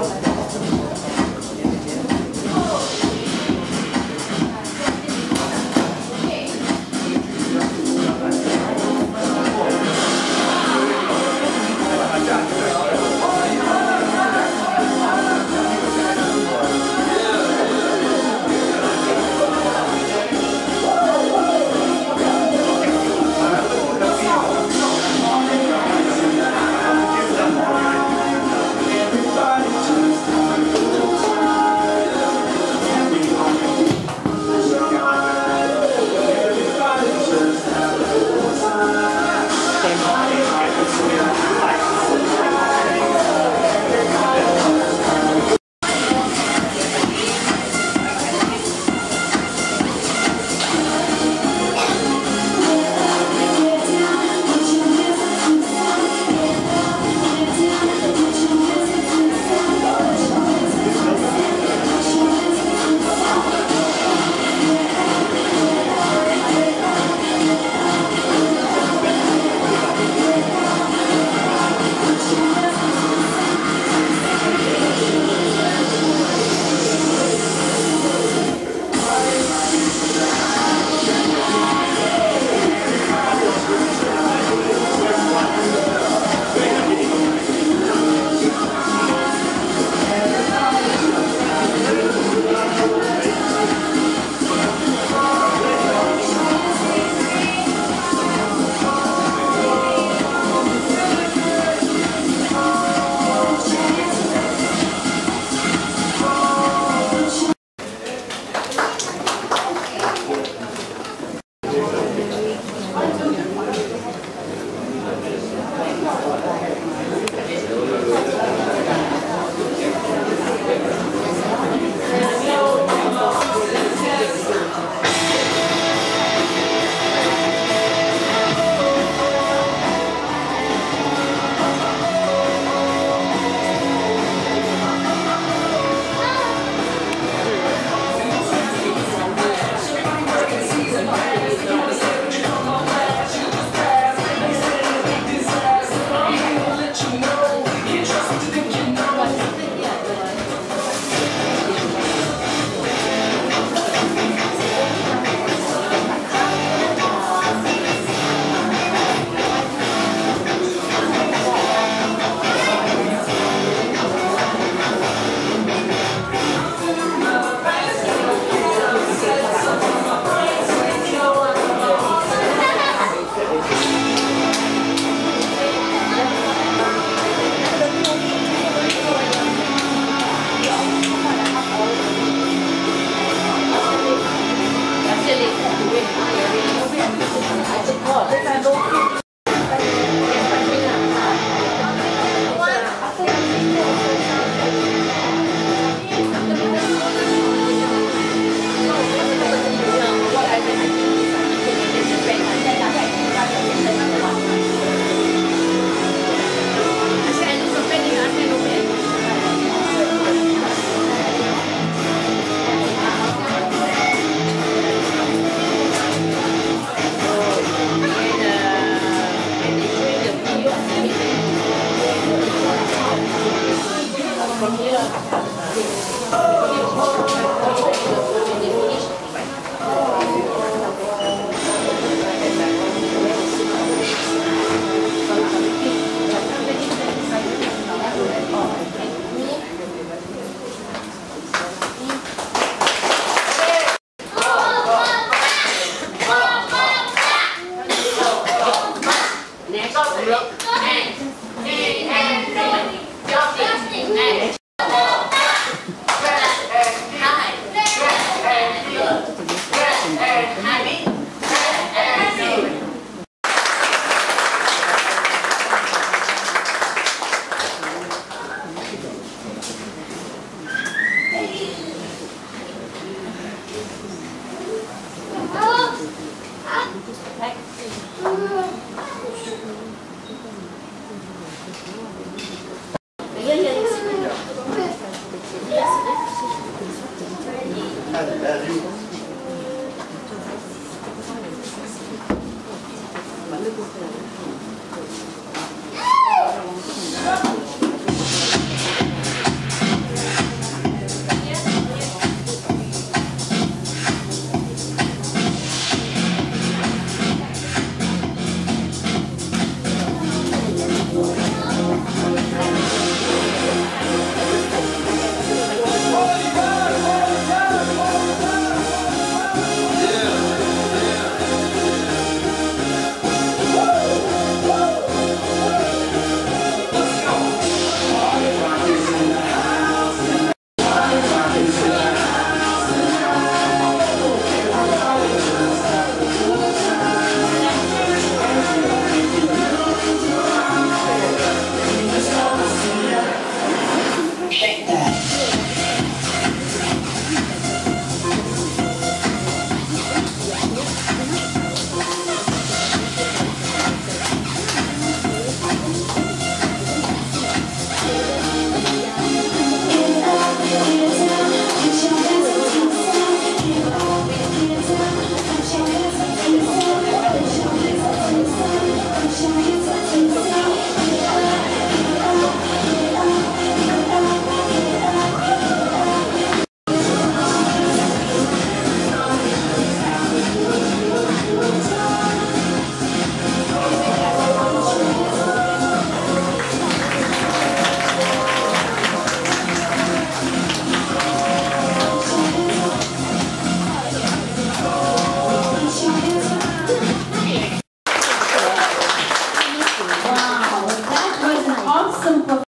Gracias.